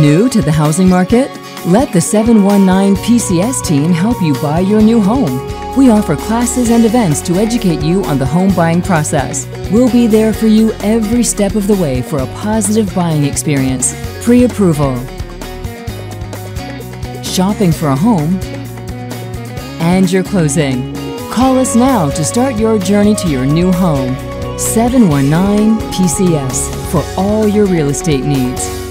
New to the housing market? Let the 719 PCS team help you buy your new home. We offer classes and events to educate you on the home buying process. We'll be there for you every step of the way for a positive buying experience. Pre approval, shopping for a home, and your closing. Call us now to start your journey to your new home. 719 PCS for all your real estate needs.